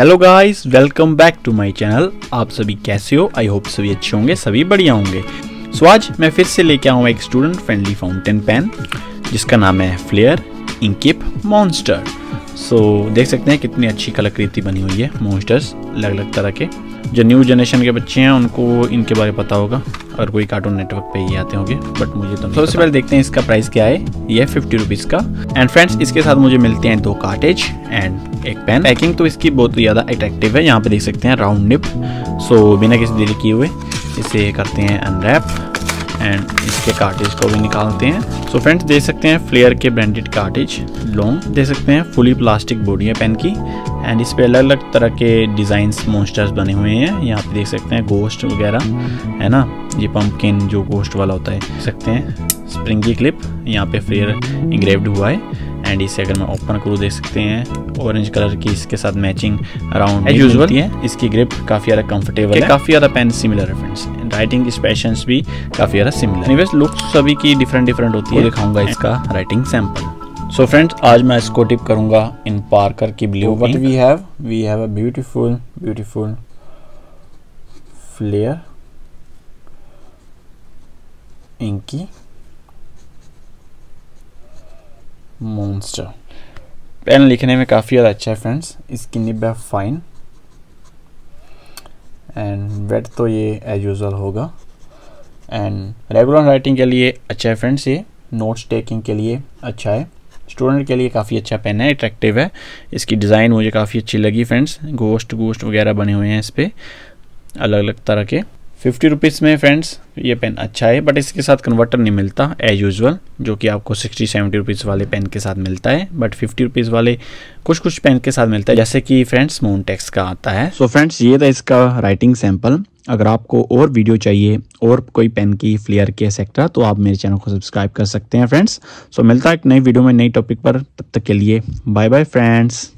Hello guys welcome back to my channel आप सभी कैसे हो? आई होप सभी अच्छे होंगे, सभी बढ़िया होंगे। सो आज मैं फिर से लेके आऊँ एक स्टूडेंट फ्रेंडली फाउंटेन पेन जिसका नाम है flair inky monster so so, देख सकते हैं कितनी अच्छी कलाकृति बनी हुई है मोस्टर्स अलग अलग तरह के। जो न्यू जनरेशन के बच्चे हैं उनको इनके बारे में पता होगा। और कोई कार्टून नेटवर्क पे ही आते होंगे बट मुझे तो सबसे पहले देखते हैं इसका प्राइस क्या है। ये फिफ्टी रुपीज़ का। एंड फ्रेंड्स इसके साथ मुझे मिलते हैं दो कार्टेज एंड एक पेन पैकिंग तो इसकी बहुत ज़्यादा अट्रैक्टिव है। यहाँ पे देख सकते हैं राउंड निप सो बिना किसी देरी किए हुए इसे करते हैं अनरैप एंड इसके कार्टेज को भी निकालते हैं। सो so फ्रेंड्स देख सकते हैं फ्लेयर के ब्रांडेड कार्टेज लॉन्ग देख सकते हैं फुली प्लास्टिक बॉडी है पेन की। एंड इस पे अलग अलग तरह के डिज़ाइंस मोस्टर्स बने हुए हैं। यहाँ पे देख सकते हैं गोस्ट वगैरह है ना? ये पंपकिन जो गोश्त वाला होता है देख सकते हैं। स्प्रिंगी क्लिप यहाँ पे फ्लेयर इंग्रेव्ड हुआ है। एंड इसे अगर मैं ओपन करूँ देख सकते हैं ऑरेंज कलर की इसके साथ मैचिंग अराउंड यूजुअल है। इसकी ग्रिप काफ़ी ज़्यादा कंफर्टेबल है। काफ़ी ज़्यादा पेन सिमिलर है फ्रेंड्स राइटिंग स्पेशंस भी काफ़ी ज़्यादा सिमिलर एनीवेज लुक सभी की डिफरेंट डिफरेंट होती है। दिखाऊँगा इसका राइटिंग सैंपल सो फ्रेंड्स आज मैं इसको टिप करूँगा इन पार्कर की blue what we have we have a beautiful beautiful flair inky monster pen लिखने में काफ़ी ज़्यादा अच्छा है फ्रेंड्स इसकी निब है फाइन एंड वेट तो ये एज यूज़ल होगा। एंड रेगुलर राइटिंग के लिए अच्छा है फ्रेंड्स ये। नोट्स टेकिंग के लिए अच्छा है। स्टूडेंट के लिए काफ़ी अच्छा पेन है अट्रैक्टिव है। इसकी डिज़ाइन मुझे काफ़ी अच्छी लगी फ्रेंड्स गोश्त गोश्त वगैरह बने हुए हैं इस पर अलग अलग तरह के। फिफ्टी रुपीज़ में फ्रेंड्स ये पेन अच्छा है बट इसके साथ कन्वर्टर नहीं मिलता एज यूजल जो कि आपको सिक्सटी सेवेंटी रुपीज़ वाले पेन के साथ मिलता है बट फिफ्टी रुपीज़ वाले कुछ कुछ पेन के साथ मिलता है जैसे कि फ्रेंड्स मोनटेक्स का आता है। सो so फ्रेंड्स ये था इसका राइटिंग सैंपल अगर आपको और वीडियो चाहिए और कोई पेन की फ्लेयर के सेक्टर तो आप मेरे चैनल को सब्सक्राइब कर सकते हैं फ्रेंड्स सो so, मिलता है एक नई वीडियो में नई टॉपिक पर तब तक के लिए बाय बाय फ्रेंड्स